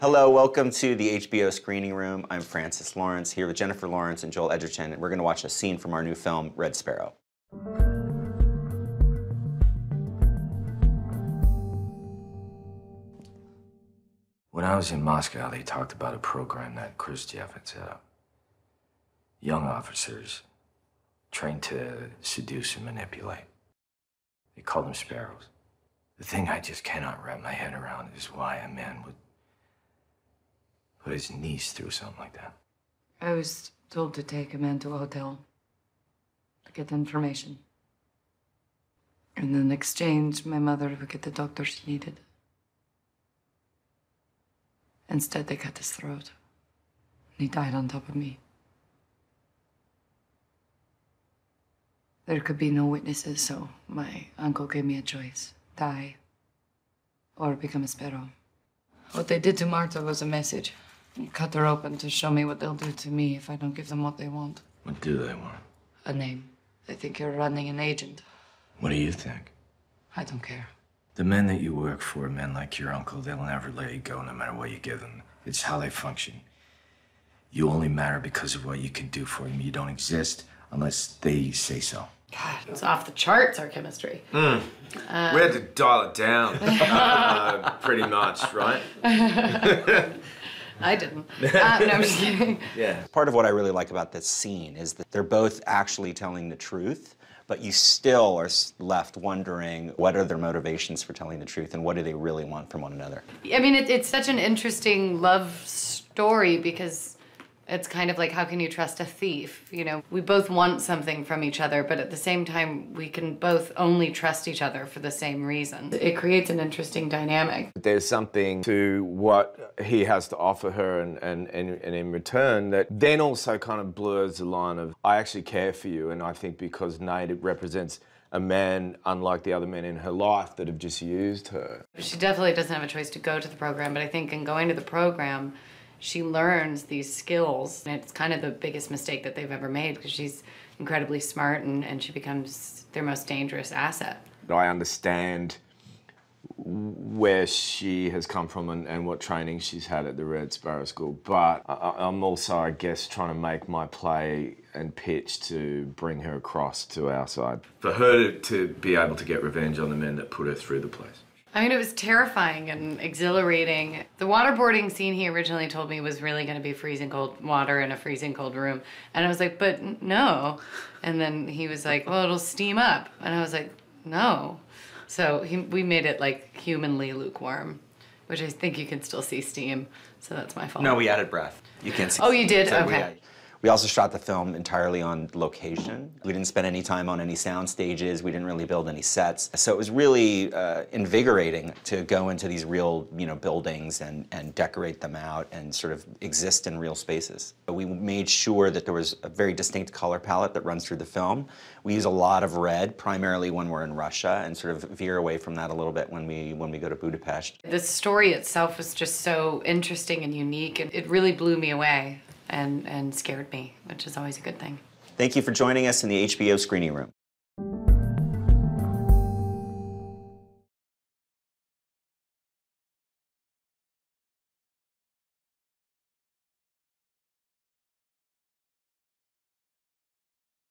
Hello, welcome to the HBO screening room. I'm Francis Lawrence here with Jennifer Lawrence and Joel Edgerton, and we're going to watch a scene from our new film, Red Sparrow. When I was in Moscow, they talked about a program that Khrushchev had set up. Uh, young officers trained to seduce and manipulate. They called them sparrows. The thing I just cannot wrap my head around is why a man would put his niece through something like that. I was told to take a man to a hotel to get information. And in exchange, my mother would get the doctor she needed. Instead, they cut his throat. And he died on top of me. There could be no witnesses, so my uncle gave me a choice die or become a sparrow. What they did to Marta was a message. Cut her open to show me what they'll do to me if I don't give them what they want. What do they want? A name. They think you're running an agent. What do you think? I don't care. The men that you work for, men like your uncle, they'll never let you go no matter what you give them. It's how they function. You only matter because of what you can do for them. You don't exist unless they say so. God, it's off the charts, our chemistry. we had to dial it down, uh, pretty much, right? I didn't. Uh, no, I'm just kidding. Yeah. Part of what I really like about this scene is that they're both actually telling the truth, but you still are left wondering what are their motivations for telling the truth and what do they really want from one another. I mean, it, it's such an interesting love story because it's kind of like how can you trust a thief? You know, we both want something from each other, but at the same time, we can both only trust each other for the same reason. It creates an interesting dynamic. There's something to what he has to offer her, and, and, and, and in return, that then also kind of blurs the line of, I actually care for you. And I think because Nate it represents a man unlike the other men in her life that have just used her. She definitely doesn't have a choice to go to the program, but I think in going to the program, she learns these skills. And it's kind of the biggest mistake that they've ever made because she's incredibly smart and, and she becomes their most dangerous asset. I understand where she has come from and, and what training she's had at the Red Sparrow School, but I, I- I'm also, I guess, trying to make my play and pitch to bring her across to our side. For her to, to be able to get revenge on the men that put her through the place. I mean, it was terrifying and exhilarating. The waterboarding scene he originally told me was really going to be freezing cold water in a freezing cold room. And I was like, but no. And then he was like, well, it'll steam up. And I was like, no. So he, we made it like humanly lukewarm, which I think you can still see steam. So that's my fault. No, we added breath. You can't see. Oh, you did? So Okay. We also shot the film entirely on location. We didn't spend any time on any sound stages. We didn't really build any sets. So it was really uh, invigorating to go into these real, you know, buildings and, and decorate them out and sort of exist in real spaces. But We made sure that there was a very distinct color palette that runs through the film. We use a lot of red, primarily when we're in Russia, and sort of veer away from that a little bit when we when we go to Budapest. The story itself was just so interesting and unique, and it really blew me away and, and scared me, which is always a good thing. Thank you for joining us in the HBO screening room.